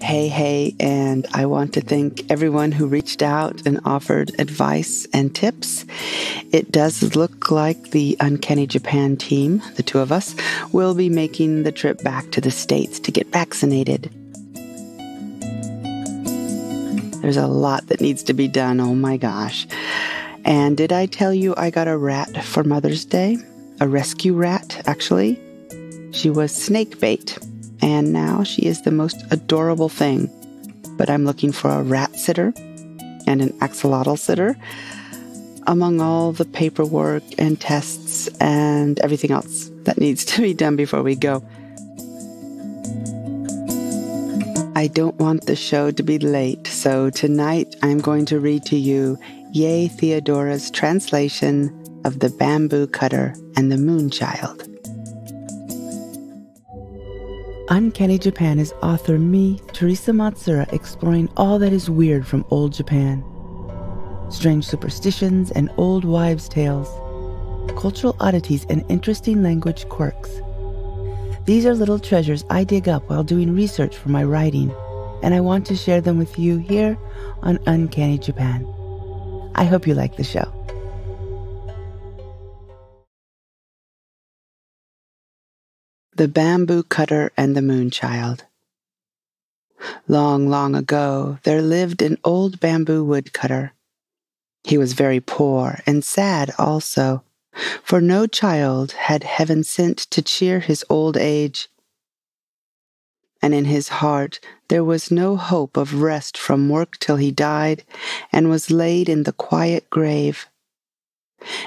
Hey, hey, and I want to thank everyone who reached out and offered advice and tips. It does look like the Uncanny Japan team, the two of us, will be making the trip back to the States to get vaccinated. There's a lot that needs to be done, oh my gosh. And did I tell you I got a rat for Mother's Day? A rescue rat, actually. She was snake bait and now she is the most adorable thing. But I'm looking for a rat sitter and an axolotl sitter among all the paperwork and tests and everything else that needs to be done before we go. I don't want the show to be late, so tonight I'm going to read to you Yei Theodora's translation of The Bamboo Cutter and the Moonchild. Uncanny Japan is author me, Thersa Matsuura, exploring all that is weird from old Japan. Strange superstitions and old wives' tales, cultural oddities, and interesting language quirks. These are little treasures I dig up while doing research for my writing, and I want to share them with you here on Uncanny Japan. I hope you like the show. The Bamboo Cutter and the Moonchild. Long, long ago, there lived an old bamboo woodcutter. He was very poor and sad also, for no child had heaven sent to cheer his old age. And in his heart there was no hope of rest from work till he died and was laid in the quiet grave.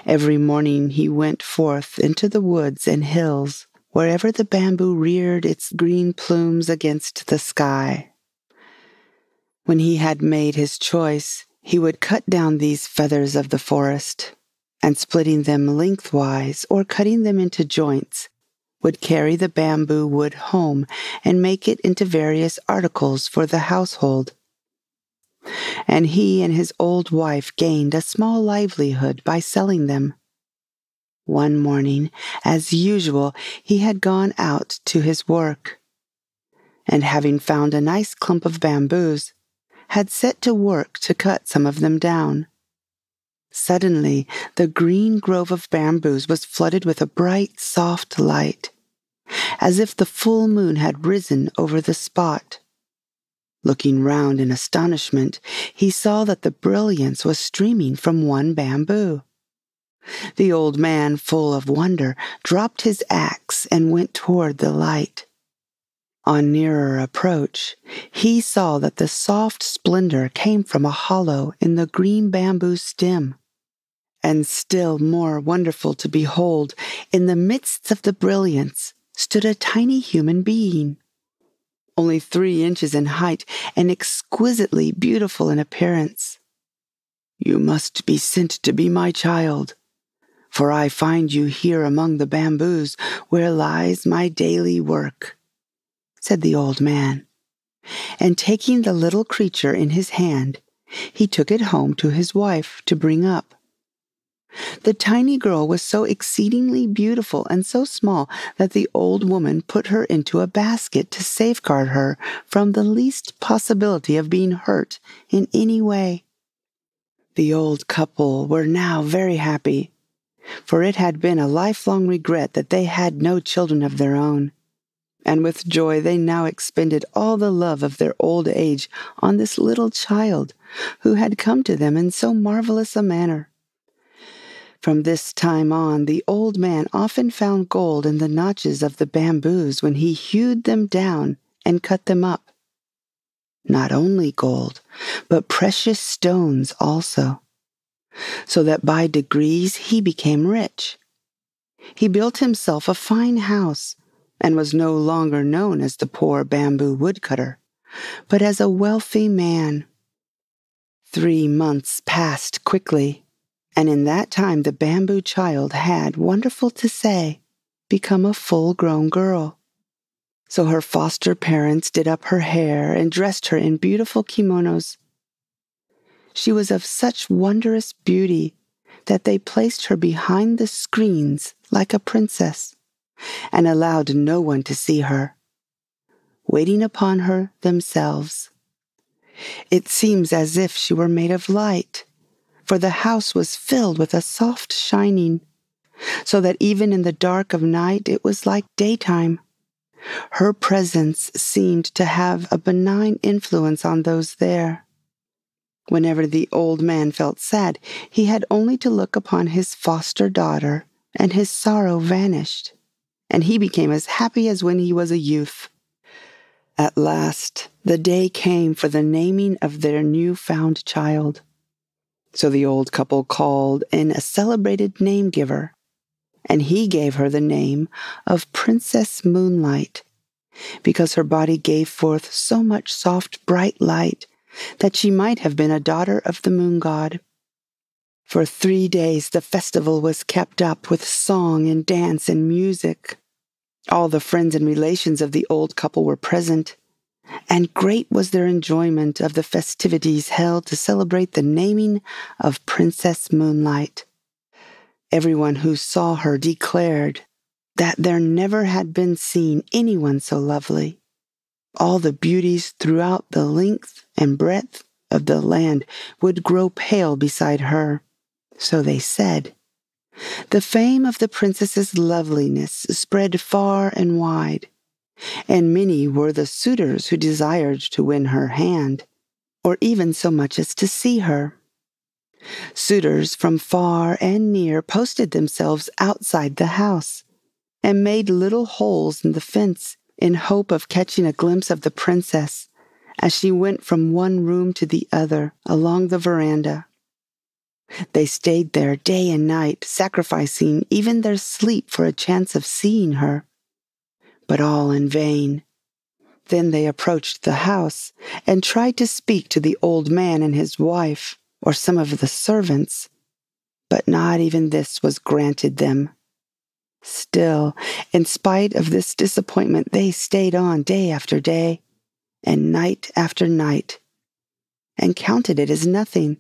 Every morning he went forth into the woods and hills wherever the bamboo reared its green plumes against the sky. When he had made his choice, he would cut down these feathers of the forest, and splitting them lengthwise or cutting them into joints, would carry the bamboo wood home and make it into various articles for the household. And he and his old wife gained a small livelihood by selling them. One morning, as usual, he had gone out to his work, and having found a nice clump of bamboos, had set to work to cut some of them down. Suddenly, the green grove of bamboos was flooded with a bright, soft light, as if the full moon had risen over the spot. Looking round in astonishment, he saw that the brilliance was streaming from one bamboo. The old man, full of wonder, dropped his axe and went toward the light. On nearer approach, he saw that the soft splendor came from a hollow in the green bamboo stem. And still more wonderful to behold, in the midst of the brilliance stood a tiny human being. Only three inches in height and exquisitely beautiful in appearance. You must be sent to be my child, for I find you here among the bamboos where lies my daily work, said the old man. And taking the little creature in his hand, he took it home to his wife to bring up. The tiny girl was so exceedingly beautiful and so small that the old woman put her into a basket to safeguard her from the least possibility of being hurt in any way. The old couple were now very happy for it had been a lifelong regret that they had no children of their own. And with joy they now expended all the love of their old age on this little child who had come to them in so marvelous a manner. From this time on, the old man often found gold in the notches of the bamboos when he hewed them down and cut them up. Not only gold, but precious stones also so that by degrees he became rich. He built himself a fine house and was no longer known as the poor bamboo woodcutter, but as a wealthy man. Three months passed quickly, and in that time the bamboo child had, wonderful to say, become a full grown girl. So her foster parents did up her hair and dressed her in beautiful kimonos she was of such wondrous beauty that they placed her behind the screens like a princess, and allowed no one to see her, waiting upon her themselves. It seems as if she were made of light, for the house was filled with a soft shining, so that even in the dark of night it was like daytime. Her presence seemed to have a benign influence on those there. Whenever the old man felt sad, he had only to look upon his foster daughter, and his sorrow vanished, and he became as happy as when he was a youth. At last, the day came for the naming of their new found child. So the old couple called in a celebrated name giver, and he gave her the name of Princess Moonlight, because her body gave forth so much soft, bright light that she might have been a daughter of the moon god. For three days the festival was kept up with song and dance and music. All the friends and relations of the old couple were present, and great was their enjoyment of the festivities held to celebrate the naming of Princess Moonlight. Everyone who saw her declared that there never had been seen anyone so lovely. All the beauties throughout the length and breadth of the land would grow pale beside her. So they said. The fame of the princess's loveliness spread far and wide, and many were the suitors who desired to win her hand, or even so much as to see her. Suitors from far and near posted themselves outside the house and made little holes in the fence in hope of catching a glimpse of the princess as she went from one room to the other along the veranda. They stayed there day and night, sacrificing even their sleep for a chance of seeing her. But all in vain. Then they approached the house and tried to speak to the old man and his wife or some of the servants, but not even this was granted them. Still, in spite of this disappointment, they stayed on day after day and night after night and counted it as nothing.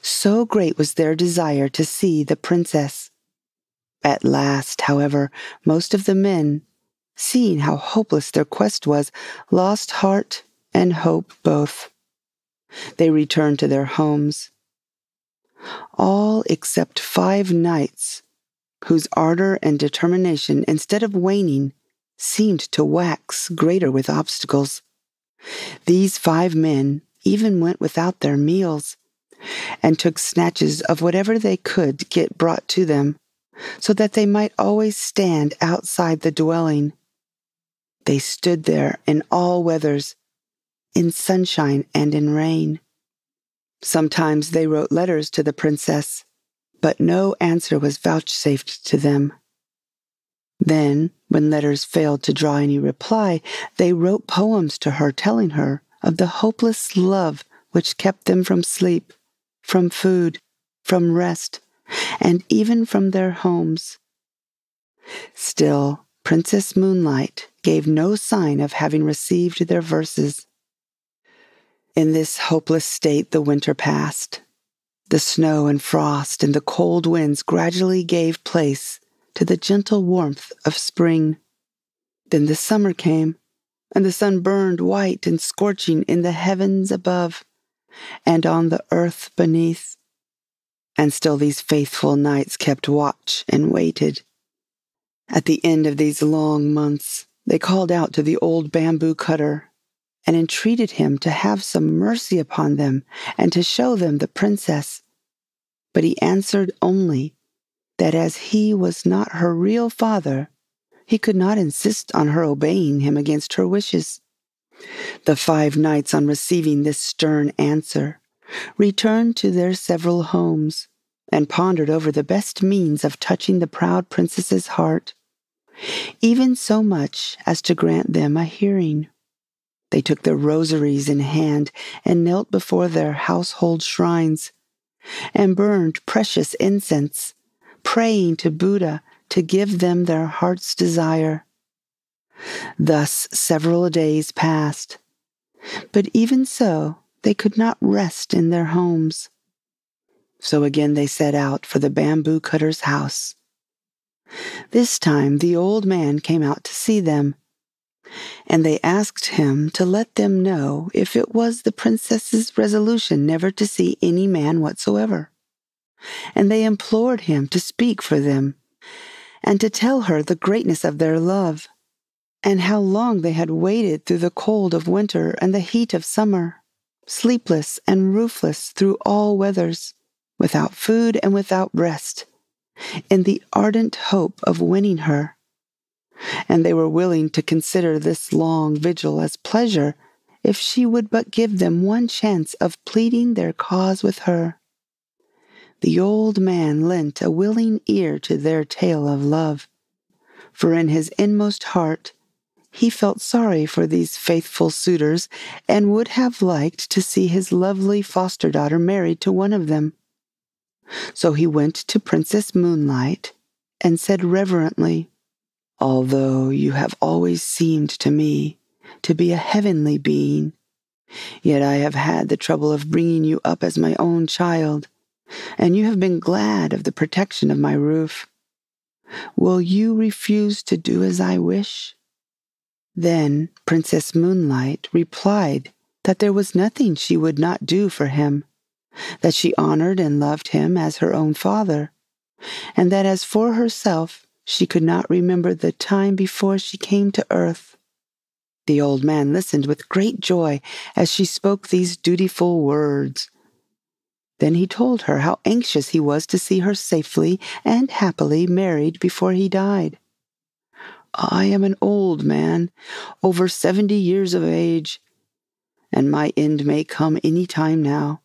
So great was their desire to see the princess. At last, however, most of the men, seeing how hopeless their quest was, lost heart and hope both. They returned to their homes. All except five knights whose ardor and determination, instead of waning, seemed to wax greater with obstacles. These five men even went without their meals and took snatches of whatever they could get brought to them, so that they might always stand outside the dwelling. They stood there in all weathers, in sunshine and in rain. Sometimes they wrote letters to the princess, but no answer was vouchsafed to them. Then, when letters failed to draw any reply, they wrote poems to her telling her of the hopeless love which kept them from sleep, from food, from rest, and even from their homes. Still, Princess Moonlight gave no sign of having received their verses. In this hopeless state, the winter passed. The snow and frost and the cold winds gradually gave place to the gentle warmth of spring. Then the summer came, and the sun burned white and scorching in the heavens above and on the earth beneath. And still these faithful knights kept watch and waited. At the end of these long months, they called out to the old bamboo cutter and entreated him to have some mercy upon them and to show them the princess. But he answered only that as he was not her real father, he could not insist on her obeying him against her wishes. The five knights, on receiving this stern answer, returned to their several homes and pondered over the best means of touching the proud princess's heart, even so much as to grant them a hearing. They took their rosaries in hand and knelt before their household shrines and burned precious incense, praying to Buddha to give them their heart's desire. Thus several days passed, but even so they could not rest in their homes. So again they set out for the bamboo cutter's house. This time the old man came out to see them, and they asked him to let them know if it was the princess's resolution never to see any man whatsoever. And they implored him to speak for them, and to tell her the greatness of their love, and how long they had waited through the cold of winter and the heat of summer, sleepless and roofless through all weathers, without food and without rest in the ardent hope of winning her. And they were willing to consider this long vigil as pleasure if she would but give them one chance of pleading their cause with her. The old man lent a willing ear to their tale of love, for in his inmost heart he felt sorry for these faithful suitors and would have liked to see his lovely foster daughter married to one of them. So he went to Princess Moonlight and said reverently, Although you have always seemed to me to be a heavenly being, yet I have had the trouble of bringing you up as my own child, and you have been glad of the protection of my roof. Will you refuse to do as I wish? Then Princess Moonlight replied that there was nothing she would not do for him that she honored and loved him as her own father, and that as for herself, she could not remember the time before she came to earth. The old man listened with great joy as she spoke these dutiful words. Then he told her how anxious he was to see her safely and happily married before he died. I am an old man, over seventy years of age, and my end may come any time now.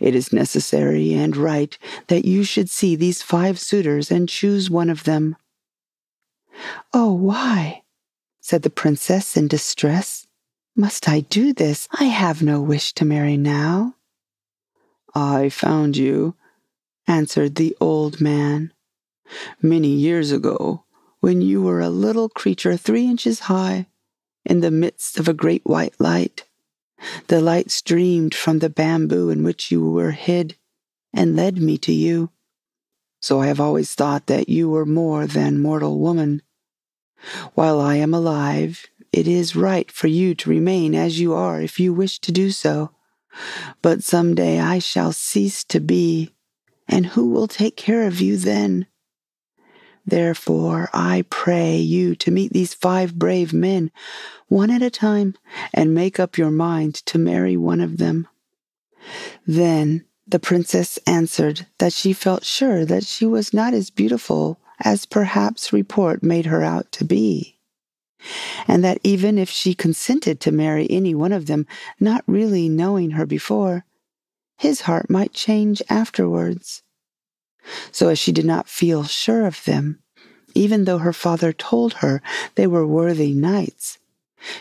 It is necessary and right that you should see these five suitors and choose one of them. Oh, why? said the princess in distress. Must I do this? I have no wish to marry now. I found you, answered the old man, many years ago, when you were a little creature three inches high, in the midst of a great white light. The light streamed from the bamboo in which you were hid and led me to you. So I have always thought that you were more than mortal woman. While I am alive, it is right for you to remain as you are if you wish to do so. But some day I shall cease to be, and who will take care of you then? Therefore, I pray you to meet these five brave men, one at a time, and make up your mind to marry one of them. Then the princess answered that she felt sure that she was not as beautiful as perhaps report made her out to be, and that even if she consented to marry any one of them, not really knowing her before, his heart might change afterwards. So as she did not feel sure of them, even though her father told her they were worthy knights,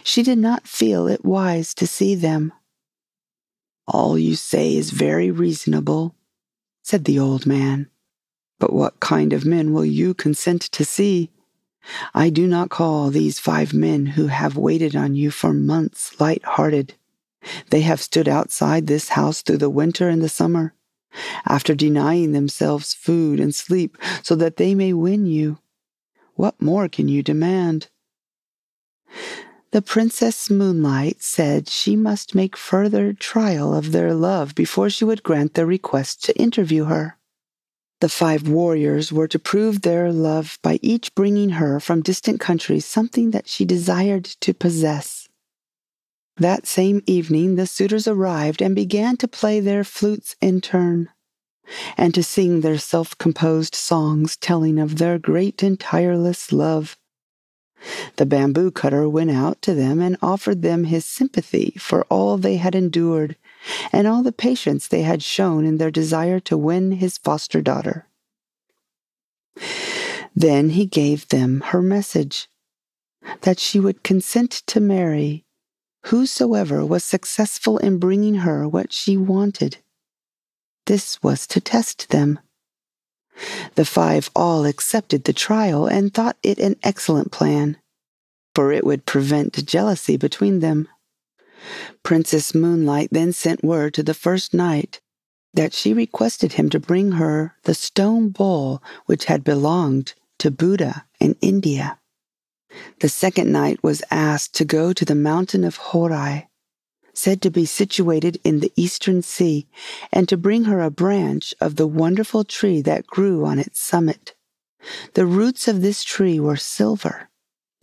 she did not feel it wise to see them. All you say is very reasonable, said the old man. But what kind of men will you consent to see? I do not call these five men who have waited on you for months light hearted. They have stood outside this house through the winter and the summer after denying themselves food and sleep so that they may win you. What more can you demand? The Princess Moonlight said she must make further trial of their love before she would grant their request to interview her. The five warriors were to prove their love by each bringing her from distant countries something that she desired to possess. That same evening, the suitors arrived and began to play their flutes in turn and to sing their self composed songs telling of their great and tireless love. The bamboo cutter went out to them and offered them his sympathy for all they had endured and all the patience they had shown in their desire to win his foster daughter. Then he gave them her message that she would consent to marry whosoever was successful in bringing her what she wanted. This was to test them. The five all accepted the trial and thought it an excellent plan, for it would prevent jealousy between them. Princess Moonlight then sent word to the first knight that she requested him to bring her the stone bowl which had belonged to Buddha in India. The second knight was asked to go to the mountain of Horai, said to be situated in the eastern sea, and to bring her a branch of the wonderful tree that grew on its summit. The roots of this tree were silver,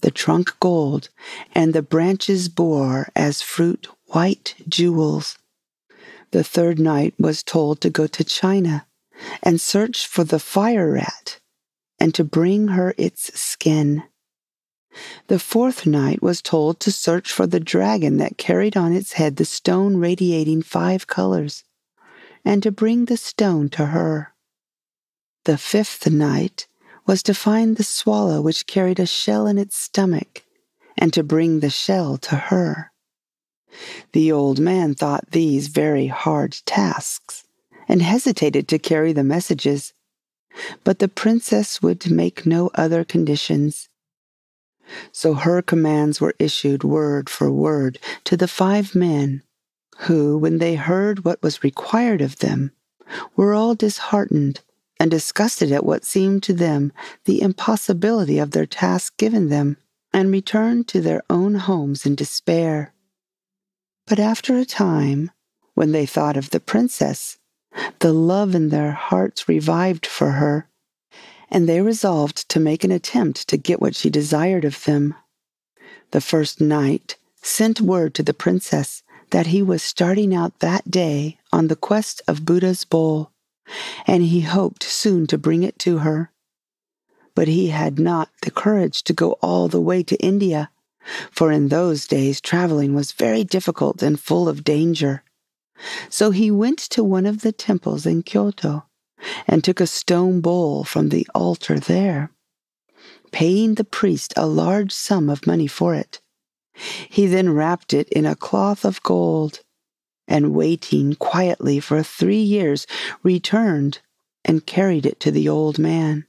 the trunk gold, and the branches bore as fruit white jewels. The third knight was told to go to China and search for the fire rat and to bring her its skin. The fourth knight was told to search for the dragon that carried on its head the stone radiating five colors, and to bring the stone to her. The fifth knight was to find the swallow which carried a shell in its stomach, and to bring the shell to her. The old man thought these very hard tasks, and hesitated to carry the messages, but the princess would make no other conditions so her commands were issued word for word to the five men, who, when they heard what was required of them, were all disheartened and disgusted at what seemed to them the impossibility of their task given them, and returned to their own homes in despair. But after a time, when they thought of the princess, the love in their hearts revived for her, and they resolved to make an attempt to get what she desired of them. The first knight sent word to the princess that he was starting out that day on the quest of Buddha's bowl, and he hoped soon to bring it to her. But he had not the courage to go all the way to India, for in those days traveling was very difficult and full of danger. So he went to one of the temples in Kyoto and took a stone bowl from the altar there, paying the priest a large sum of money for it. He then wrapped it in a cloth of gold, and waiting quietly for three years, returned and carried it to the old man.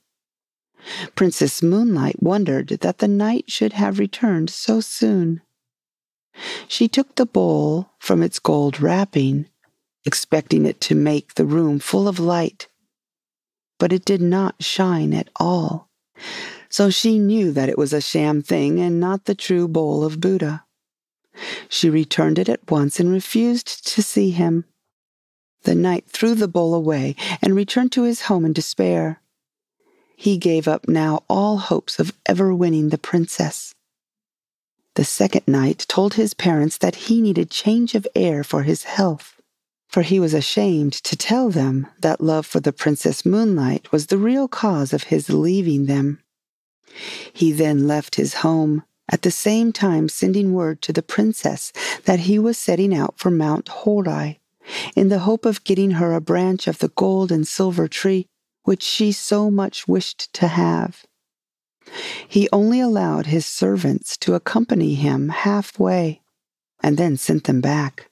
Princess Moonlight wondered that the knight should have returned so soon. She took the bowl from its gold wrapping, expecting it to make the room full of light but it did not shine at all. So she knew that it was a sham thing and not the true bowl of Buddha. She returned it at once and refused to see him. The knight threw the bowl away and returned to his home in despair. He gave up now all hopes of ever winning the princess. The second knight told his parents that he needed change of air for his health for he was ashamed to tell them that love for the Princess Moonlight was the real cause of his leaving them. He then left his home, at the same time sending word to the princess that he was setting out for Mount Horai, in the hope of getting her a branch of the gold and silver tree which she so much wished to have. He only allowed his servants to accompany him halfway, and then sent them back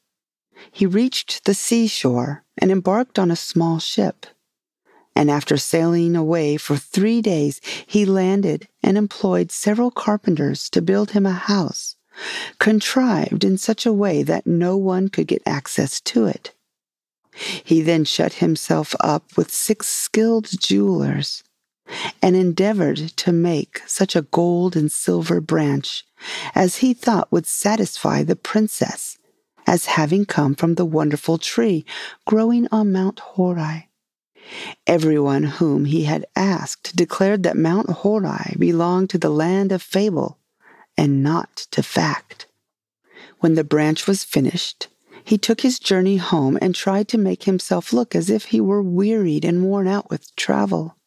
he reached the seashore and embarked on a small ship. And after sailing away for three days, he landed and employed several carpenters to build him a house, contrived in such a way that no one could get access to it. He then shut himself up with six skilled jewelers and endeavored to make such a gold and silver branch as he thought would satisfy the princess as having come from the wonderful tree growing on Mount Horai. Everyone whom he had asked declared that Mount Horai belonged to the land of fable and not to fact. When the branch was finished, he took his journey home and tried to make himself look as if he were wearied and worn out with travel.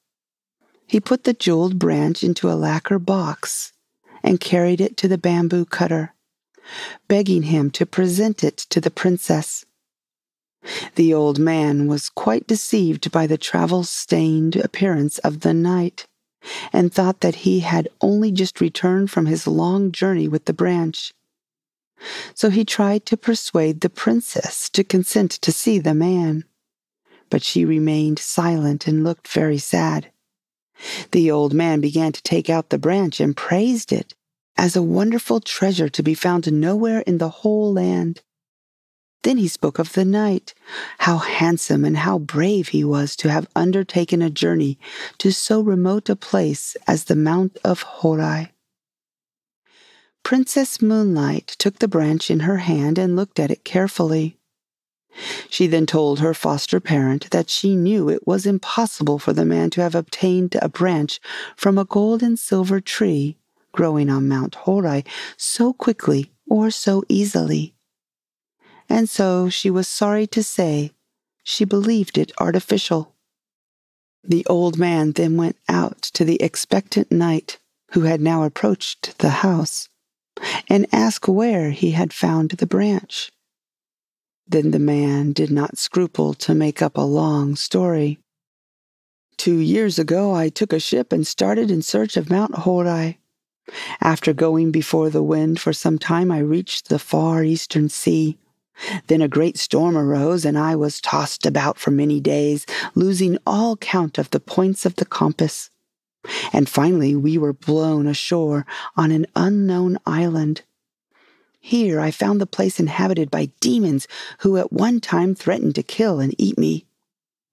He put the jeweled branch into a lacquer box and carried it to the bamboo cutter begging him to present it to the princess. The old man was quite deceived by the travel stained appearance of the knight, and thought that he had only just returned from his long journey with the branch. So he tried to persuade the princess to consent to see the man, but she remained silent and looked very sad. The old man began to take out the branch and praised it as a wonderful treasure to be found nowhere in the whole land. Then he spoke of the knight, how handsome and how brave he was to have undertaken a journey to so remote a place as the Mount of Horai. Princess Moonlight took the branch in her hand and looked at it carefully. She then told her foster parent that she knew it was impossible for the man to have obtained a branch from a gold and silver tree growing on Mount Horai so quickly or so easily and so she was sorry to say she believed it artificial. The old man then went out to the expectant knight, who had now approached the house, and asked where he had found the branch. Then the man did not scruple to make up a long story. Two years ago, I took a ship and started in search of Mount Horai. After going before the wind for some time, I reached the far eastern sea then a great storm arose, and I was tossed about for many days, losing all count of the points of the compass. And finally, we were blown ashore on an unknown island. Here I found the place inhabited by demons who at one time threatened to kill and eat me.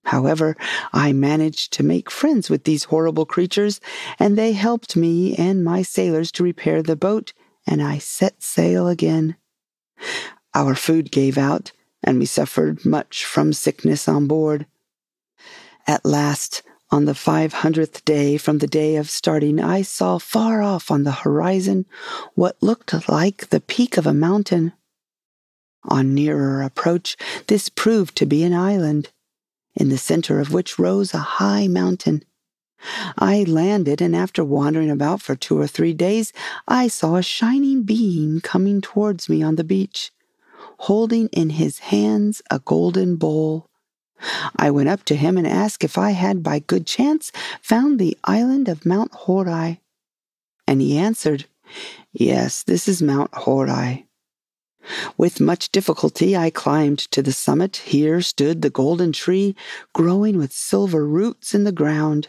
However, I managed to make friends with these horrible creatures, and they helped me and my sailors to repair the boat, and I set sail again. Our food gave out, and we suffered much from sickness on board. At last, on the five hundredth day from the day of starting, I saw far off on the horizon what looked like the peak of a mountain. On nearer approach, this proved to be an island, in the center of which rose a high mountain. I landed, and after wandering about for two or three days, I saw a shining being coming towards me on the beach holding in his hands a golden bowl. I went up to him and asked if I had by good chance found the island of Mount Horai. And he answered, Yes, this is Mount Horai. With much difficulty, I climbed to the summit. Here stood the golden tree, growing with silver roots in the ground.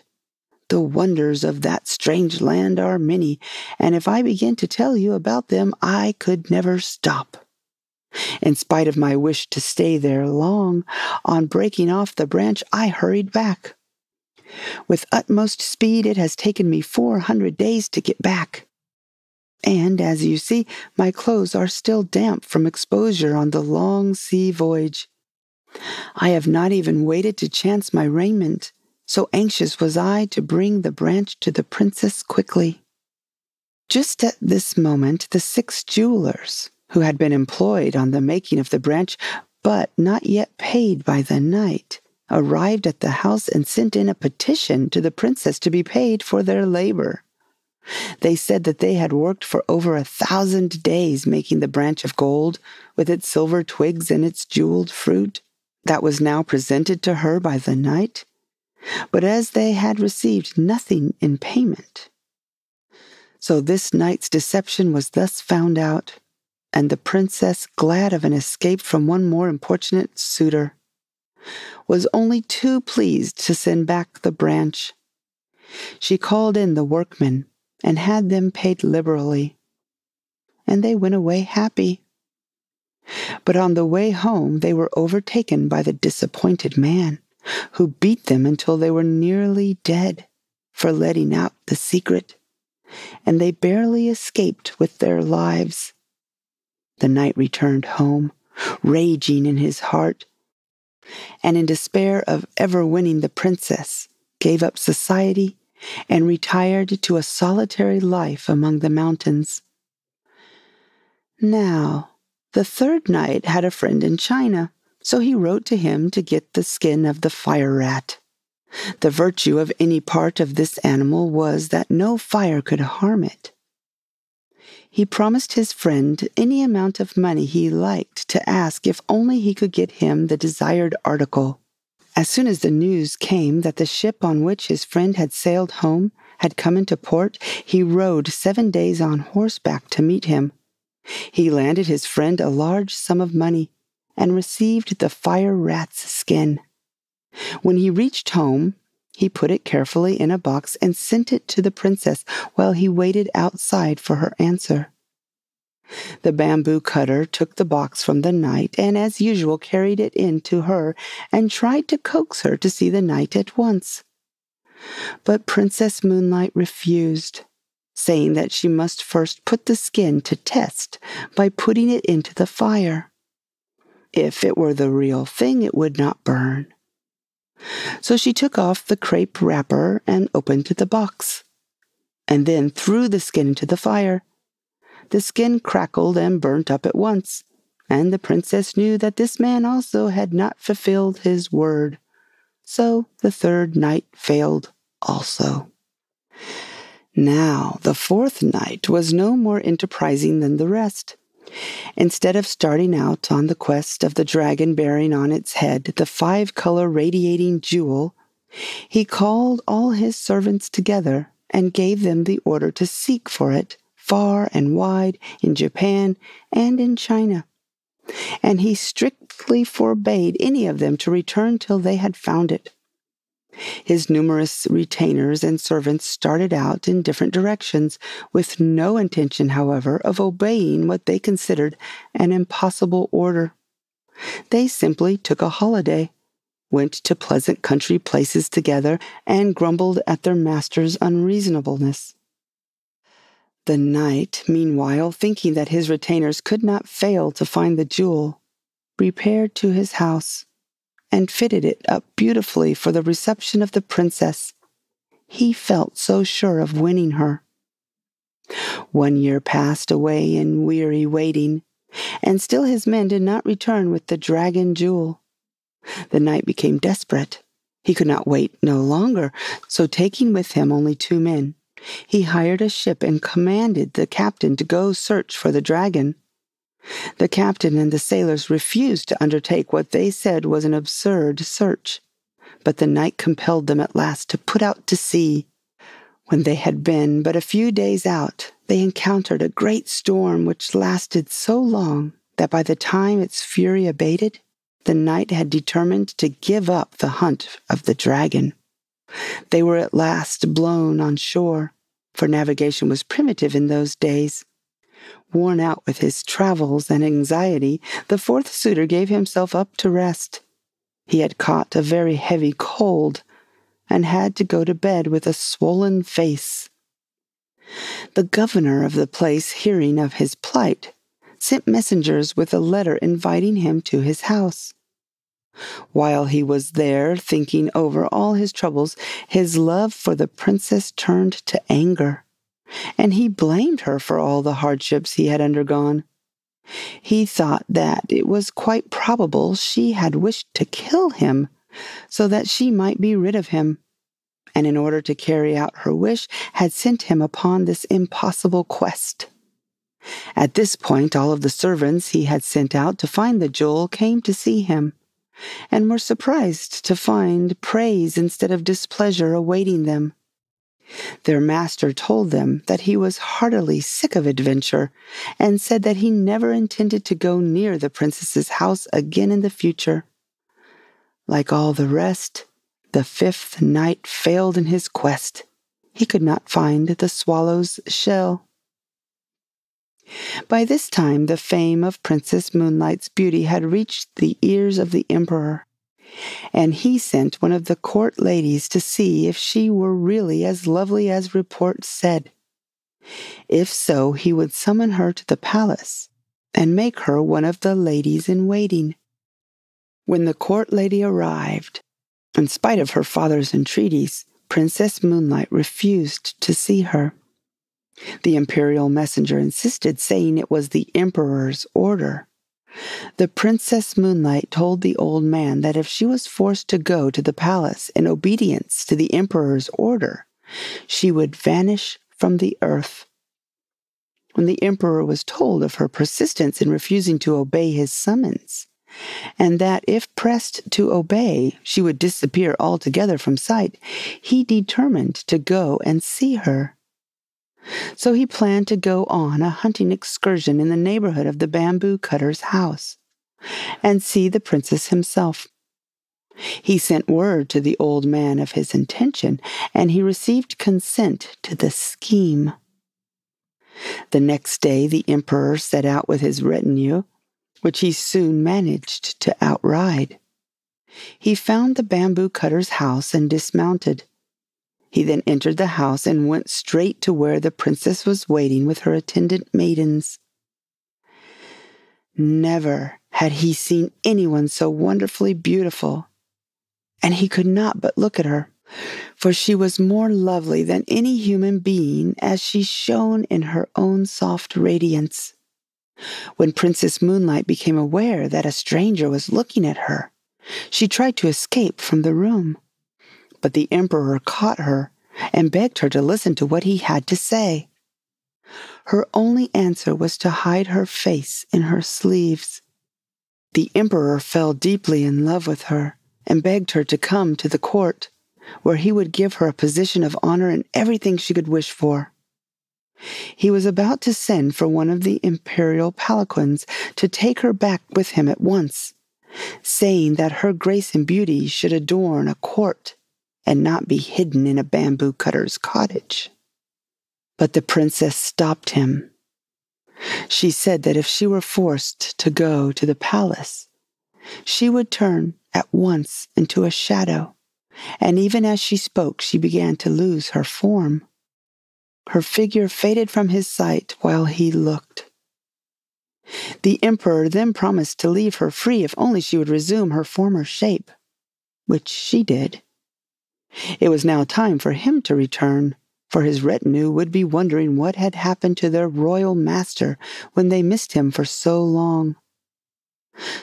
The wonders of that strange land are many, and if I begin to tell you about them, I could never stop. In spite of my wish to stay there long, on breaking off the branch, I hurried back. With utmost speed, it has taken me 400 days to get back. And as you see, my clothes are still damp from exposure on the long sea voyage. I have not even waited to chance my raiment, so anxious was I to bring the branch to the princess quickly. Just at this moment, the six jewelers, who had been employed on the making of the branch, but not yet paid by the knight, arrived at the house and sent in a petition to the princess to be paid for their labor. They said that they had worked for over a thousand days making the branch of gold, with its silver twigs and its jeweled fruit, that was now presented to her by the knight. But as they had received nothing in payment, so this knight's deception was thus found out, and the princess, glad of an escape from one more importunate suitor, was only too pleased to send back the branch. She called in the workmen and had them paid liberally, and they went away happy. But on the way home, they were overtaken by the disappointed man, who beat them until they were nearly dead for letting out the secret, and they barely escaped with their lives. The knight returned home, raging in his heart, and in despair of ever winning the princess, gave up society and retired to a solitary life among the mountains. Now, the third knight had a friend in China, so he wrote to him to get the skin of the fire rat. The virtue of any part of this animal was that no fire could harm it he promised his friend any amount of money he liked to ask if only he could get him the desired article. As soon as the news came that the ship on which his friend had sailed home had come into port, he rode seven days on horseback to meet him. He landed his friend a large sum of money and received the fire rat's skin. When he reached home, he put it carefully in a box and sent it to the princess while he waited outside for her answer. The bamboo cutter took the box from the knight and, as usual, carried it in to her and tried to coax her to see the knight at once. But Princess Moonlight refused, saying that she must first put the skin to test by putting it into the fire. If it were the real thing, it would not burn. So she took off the crepe wrapper and opened the box, and then threw the skin into the fire. The skin crackled and burnt up at once, and the princess knew that this man also had not fulfilled his word. So the third knight failed also. Now the fourth knight was no more enterprising than the rest. Instead of starting out on the quest of the dragon bearing on its head the five color radiating jewel, he called all his servants together and gave them the order to seek for it far and wide in Japan and in China. And he strictly forbade any of them to return till they had found it. His numerous retainers and servants started out in different directions, with no intention, however, of obeying what they considered an impossible order. They simply took a holiday, went to pleasant country places together, and grumbled at their master's unreasonableness. The knight, meanwhile, thinking that his retainers could not fail to find the jewel, repaired to his house and fitted it up beautifully for the reception of the princess. He felt so sure of winning her. One year passed away in weary waiting, and still his men did not return with the dragon jewel. The knight became desperate. He could not wait no longer, so taking with him only two men, he hired a ship and commanded the captain to go search for the dragon. The captain and the sailors refused to undertake what they said was an absurd search, but the knight compelled them at last to put out to sea. When they had been but a few days out, they encountered a great storm which lasted so long that by the time its fury abated, the knight had determined to give up the hunt of the dragon. They were at last blown on shore, for navigation was primitive in those days, Worn out with his travels and anxiety, the fourth suitor gave himself up to rest. He had caught a very heavy cold and had to go to bed with a swollen face. The governor of the place, hearing of his plight, sent messengers with a letter inviting him to his house. While he was there thinking over all his troubles, his love for the princess turned to anger and he blamed her for all the hardships he had undergone. He thought that it was quite probable she had wished to kill him so that she might be rid of him, and in order to carry out her wish, had sent him upon this impossible quest. At this point, all of the servants he had sent out to find the jewel came to see him, and were surprised to find praise instead of displeasure awaiting them. Their master told them that he was heartily sick of adventure and said that he never intended to go near the princess's house again in the future. Like all the rest, the fifth knight failed in his quest. He could not find the swallow's shell. By this time, the fame of Princess Moonlight's beauty had reached the ears of the emperor and he sent one of the court ladies to see if she were really as lovely as report said. If so, he would summon her to the palace and make her one of the ladies in waiting. When the court lady arrived, in spite of her father's entreaties, Princess Moonlight refused to see her. The imperial messenger insisted, saying it was the emperor's order. The Princess Moonlight told the old man that if she was forced to go to the palace in obedience to the Emperor's order, she would vanish from the earth. When the Emperor was told of her persistence in refusing to obey his summons, and that if pressed to obey, she would disappear altogether from sight, he determined to go and see her. So he planned to go on a hunting excursion in the neighborhood of the bamboo cutter's house and see the princess himself. He sent word to the old man of his intention, and he received consent to the scheme. The next day, the emperor set out with his retinue, which he soon managed to outride. He found the bamboo cutter's house and dismounted. He then entered the house and went straight to where the princess was waiting with her attendant maidens. Never had he seen anyone so wonderfully beautiful, and he could not but look at her, for she was more lovely than any human being as she shone in her own soft radiance. When Princess Moonlight became aware that a stranger was looking at her, she tried to escape from the room. But the emperor caught her and begged her to listen to what he had to say. Her only answer was to hide her face in her sleeves. The emperor fell deeply in love with her and begged her to come to the court, where he would give her a position of honor and everything she could wish for. He was about to send for one of the imperial palanquins to take her back with him at once, saying that her grace and beauty should adorn a court and not be hidden in a bamboo cutter's cottage. But the princess stopped him. She said that if she were forced to go to the palace, she would turn at once into a shadow, and even as she spoke, she began to lose her form. Her figure faded from his sight while he looked. The emperor then promised to leave her free if only she would resume her former shape, which she did. It was now time for him to return, for his retinue would be wondering what had happened to their royal master when they missed him for so long.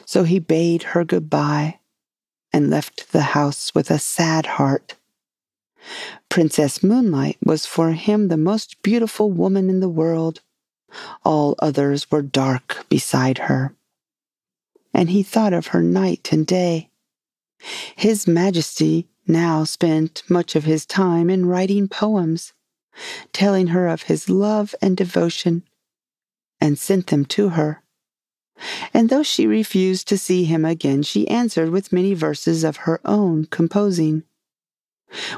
So he bade her goodbye and left the house with a sad heart. Princess Moonlight was for him the most beautiful woman in the world. All others were dark beside her. And he thought of her night and day. His Majesty now spent much of his time in writing poems, telling her of his love and devotion, and sent them to her. And though she refused to see him again, she answered with many verses of her own composing,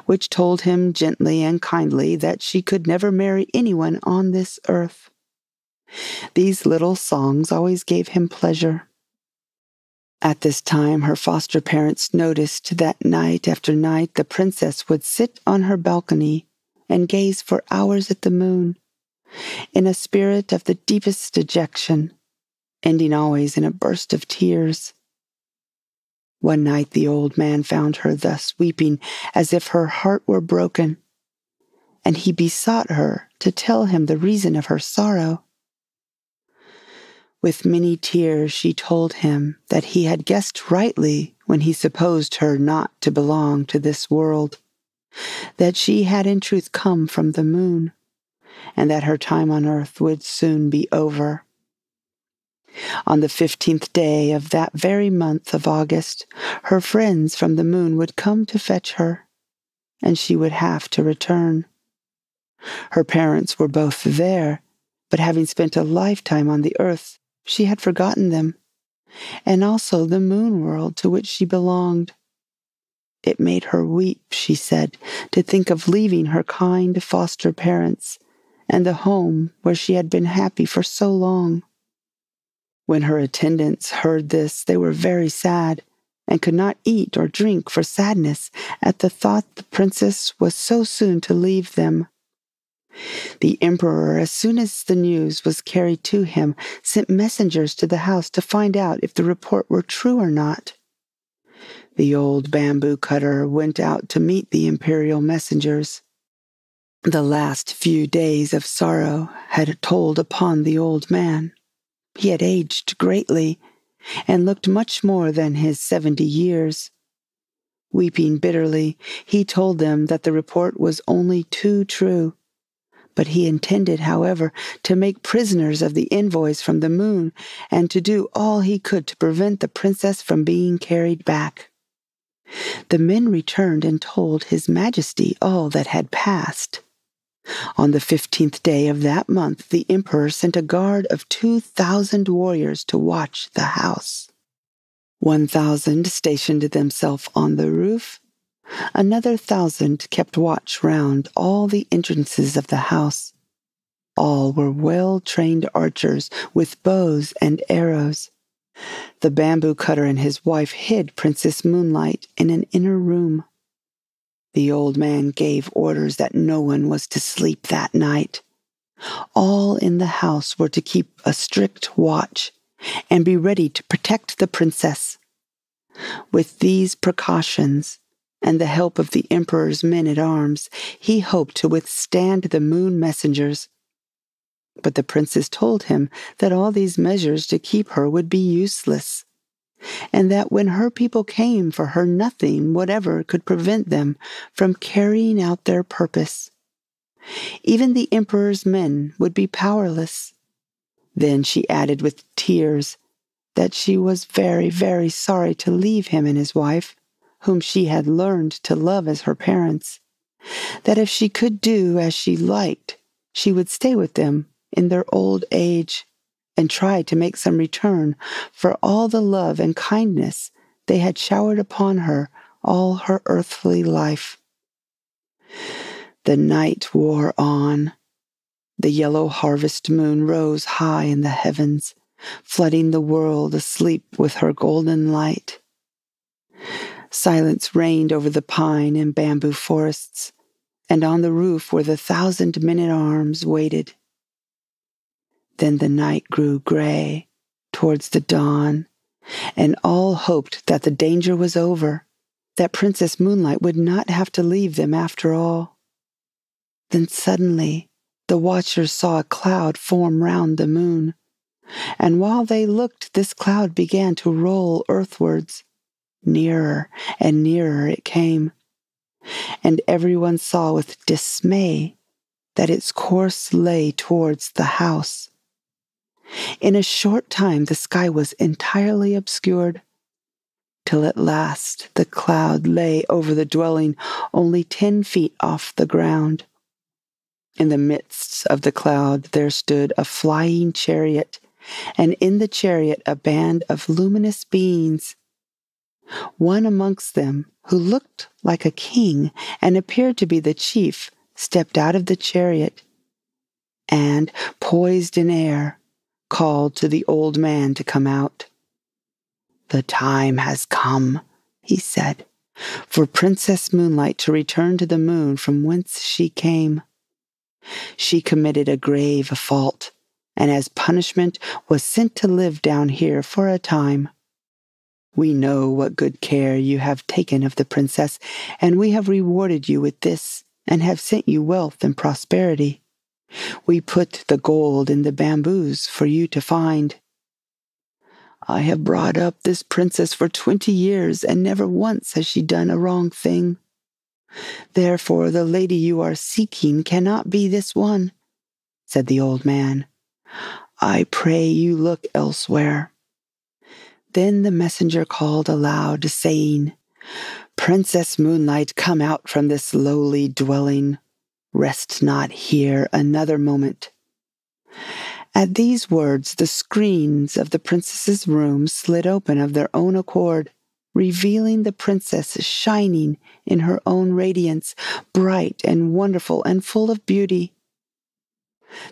which told him gently and kindly that she could never marry anyone on this earth. These little songs always gave him pleasure. At this time, her foster parents noticed that night after night the princess would sit on her balcony and gaze for hours at the moon, in a spirit of the deepest dejection, ending always in a burst of tears. One night the old man found her thus weeping as if her heart were broken, and he besought her to tell him the reason of her sorrow. With many tears, she told him that he had guessed rightly when he supposed her not to belong to this world, that she had in truth come from the moon, and that her time on earth would soon be over. On the fifteenth day of that very month of August, her friends from the moon would come to fetch her, and she would have to return. Her parents were both there, but having spent a lifetime on the earth, she had forgotten them, and also the moon world to which she belonged. It made her weep, she said, to think of leaving her kind foster parents and the home where she had been happy for so long. When her attendants heard this, they were very sad and could not eat or drink for sadness at the thought the princess was so soon to leave them. The emperor, as soon as the news was carried to him, sent messengers to the house to find out if the report were true or not. The old bamboo cutter went out to meet the imperial messengers. The last few days of sorrow had told upon the old man. He had aged greatly and looked much more than his seventy years. Weeping bitterly, he told them that the report was only too true but he intended, however, to make prisoners of the envoys from the moon and to do all he could to prevent the princess from being carried back. The men returned and told His Majesty all that had passed. On the fifteenth day of that month, the emperor sent a guard of two thousand warriors to watch the house. One thousand stationed themselves on the roof, Another thousand kept watch round all the entrances of the house. All were well trained archers with bows and arrows. The bamboo cutter and his wife hid Princess Moonlight in an inner room. The old man gave orders that no one was to sleep that night. All in the house were to keep a strict watch and be ready to protect the princess. With these precautions, and the help of the emperor's men at arms, he hoped to withstand the moon messengers. But the princess told him that all these measures to keep her would be useless, and that when her people came for her, nothing whatever could prevent them from carrying out their purpose. Even the emperor's men would be powerless. Then she added with tears that she was very, very sorry to leave him and his wife, whom she had learned to love as her parents, that if she could do as she liked, she would stay with them in their old age and try to make some return for all the love and kindness they had showered upon her all her earthly life. The night wore on. The yellow harvest moon rose high in the heavens, flooding the world asleep with her golden light. Silence reigned over the pine and bamboo forests, and on the roof where the thousand men at arms waited. Then the night grew gray towards the dawn, and all hoped that the danger was over, that Princess Moonlight would not have to leave them after all. Then suddenly the watchers saw a cloud form round the moon, and while they looked, this cloud began to roll earthwards. Nearer and nearer it came, and everyone saw with dismay that its course lay towards the house. In a short time, the sky was entirely obscured, till at last the cloud lay over the dwelling only ten feet off the ground. In the midst of the cloud there stood a flying chariot, and in the chariot a band of luminous beings. One amongst them, who looked like a king and appeared to be the chief, stepped out of the chariot and, poised in air, called to the old man to come out. The time has come, he said, for Princess Moonlight to return to the moon from whence she came. She committed a grave fault, and as punishment was sent to live down here for a time. We know what good care you have taken of the princess, and we have rewarded you with this, and have sent you wealth and prosperity. We put the gold in the bamboos for you to find. I have brought up this princess for twenty years, and never once has she done a wrong thing. Therefore, the lady you are seeking cannot be this one, said the old man. I pray you look elsewhere. Then the messenger called aloud, saying, Princess Moonlight, come out from this lowly dwelling. Rest not here another moment. At these words, the screens of the princess's room slid open of their own accord, revealing the princess shining in her own radiance, bright and wonderful and full of beauty.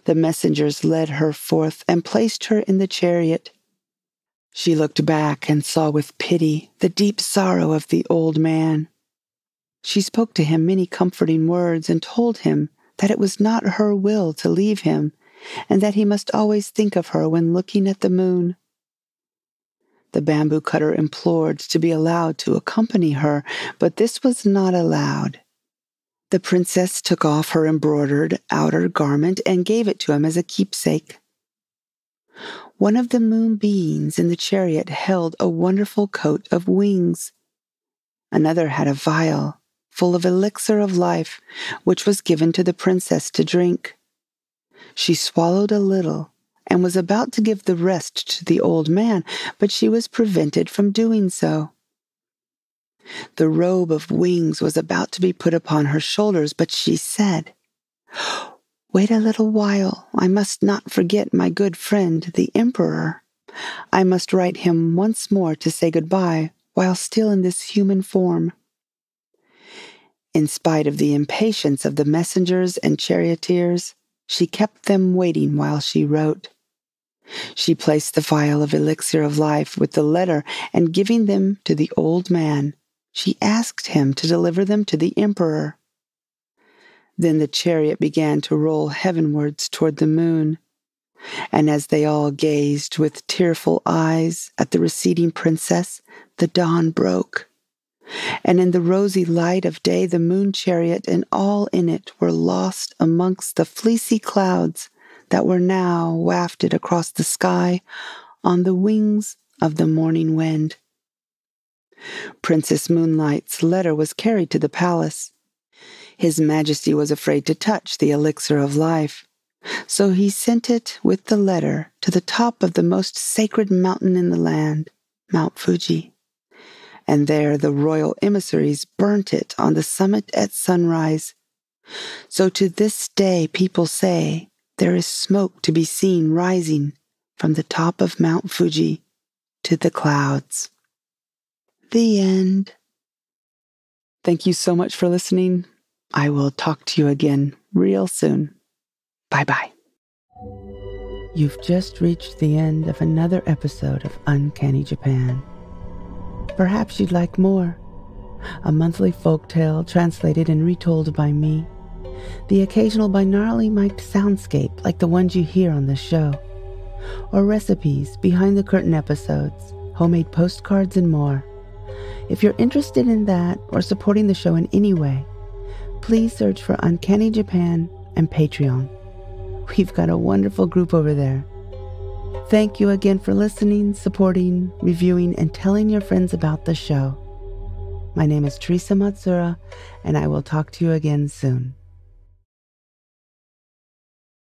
The messengers led her forth and placed her in the chariot. She looked back and saw with pity the deep sorrow of the old man. She spoke to him many comforting words and told him that it was not her will to leave him and that he must always think of her when looking at the moon. The bamboo cutter implored to be allowed to accompany her, but this was not allowed. The princess took off her embroidered outer garment and gave it to him as a keepsake. One of the moon beings in the chariot held a wonderful coat of wings. Another had a vial full of elixir of life, which was given to the princess to drink. She swallowed a little and was about to give the rest to the old man, but she was prevented from doing so. The robe of wings was about to be put upon her shoulders, but she said, Wait a little while. I must not forget my good friend, the Emperor. I must write him once more to say goodbye while still in this human form. In spite of the impatience of the messengers and charioteers, she kept them waiting while she wrote. She placed the phial of elixir of life with the letter, and giving them to the old man, she asked him to deliver them to the emperor. Then the chariot began to roll heavenwards toward the moon. And as they all gazed with tearful eyes at the receding princess, the dawn broke. And in the rosy light of day, the moon chariot and all in it were lost amongst the fleecy clouds that were now wafted across the sky on the wings of the morning wind. Princess Moonlight's letter was carried to the palace. His Majesty was afraid to touch the elixir of life, so he sent it with the letter to the top of the most sacred mountain in the land, Mount Fuji. And there the royal emissaries burnt it on the summit at sunrise. So to this day people say there is smoke to be seen rising from the top of Mount Fuji to the clouds. The end. Thank you so much for listening. I will talk to you again real soon. Bye bye. You've just reached the end of another episode of Uncanny Japan. Perhaps you'd like more. A monthly folk tale translated and retold by me. The occasional binaurally mic'd soundscape like the ones you hear on this show. Or recipes, behind the curtain episodes, homemade postcards, and more. If you're interested in that or supporting the show in any way, please search for Uncanny Japan and Patreon. We've got a wonderful group over there. Thank you again for listening, supporting, reviewing, and telling your friends about the show. My name is Thersa Matsuura, and I will talk to you again soon.